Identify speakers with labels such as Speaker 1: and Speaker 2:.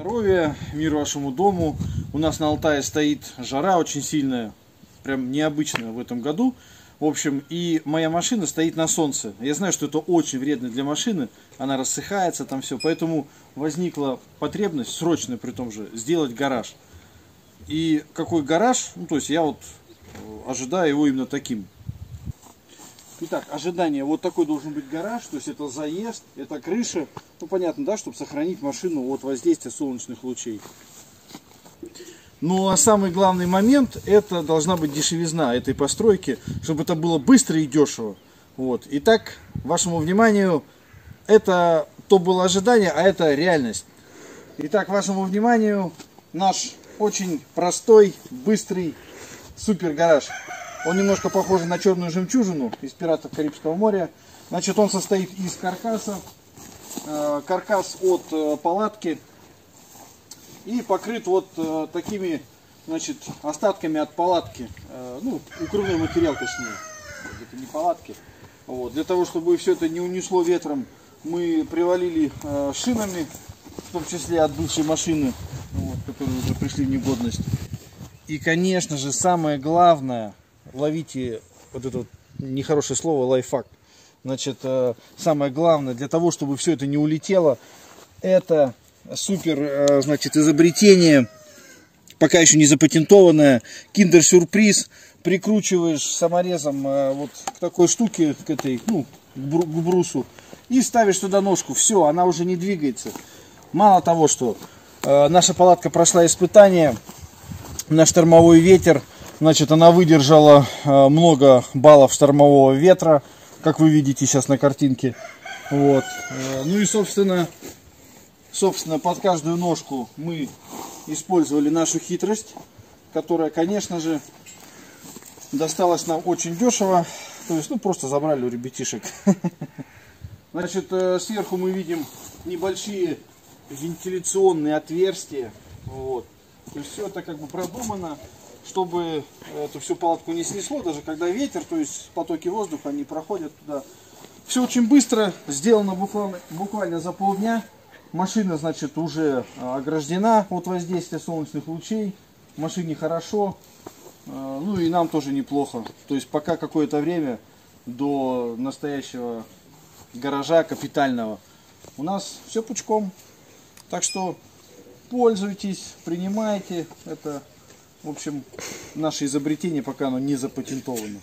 Speaker 1: Здоровья, мир вашему дому. У нас на Алтае стоит жара очень сильная, прям необычная в этом году. В общем, и моя машина стоит на солнце. Я знаю, что это очень вредно для машины, она рассыхается, там все. Поэтому возникла потребность, срочная при том же, сделать гараж. И какой гараж? Ну, то есть я вот э, ожидаю его именно таким. Итак, ожидание. Вот такой должен быть гараж, то есть это заезд, это крыша. Ну, понятно, да, чтобы сохранить машину от воздействия солнечных лучей. Ну, а самый главный момент, это должна быть дешевизна этой постройки, чтобы это было быстро и дешево. Вот. Итак, вашему вниманию, это то было ожидание, а это реальность. Итак, вашему вниманию, наш очень простой, быстрый супер гараж. Он немножко похож на черную жемчужину из пиратов Карибского моря. Значит, он состоит из каркаса, э, каркас от э, палатки и покрыт вот э, такими, значит, остатками от палатки, ну, укрывной материал точнее, это не палатки. Вот. Для того, чтобы все это не унесло ветром, мы привалили шинами, в том числе от бывшей машины, вот, которые уже пришли в негодность. И, конечно же, самое главное – ловите вот это вот нехорошее слово лайфхак. Значит, э, самое главное для того, чтобы все это не улетело, это супер, э, значит, изобретение, пока еще не запатентованное, киндер-сюрприз. Прикручиваешь саморезом э, вот к такой штуке, к этой, ну, к брусу, и ставишь туда ножку. Все, она уже не двигается. Мало того, что наша палатка прошла испытание на штормовой ветер, Значит, она выдержала э, много баллов штормового ветра, как вы видите сейчас на картинке. Вот. Э, ну и, собственно, собственно, под каждую ножку мы использовали нашу хитрость, которая, конечно же, досталась нам очень дешево. То есть, ну, просто забрали у ребятишек. Значит, э, сверху мы видим небольшие вентиляционные отверстия. Вот. То есть все это как бы продумано чтобы эту всю палатку не снесло, даже когда ветер, то есть потоки воздуха, они проходят туда. Все очень быстро, сделано буквально, буквально за полдня. Машина, значит, уже а, ограждена от воздействия солнечных лучей. Машине хорошо, а, ну и нам тоже неплохо. То есть пока какое-то время до настоящего гаража капитального у нас все пучком. Так что пользуйтесь, принимайте. Это в общем, наше изобретение, пока оно не запатентовано.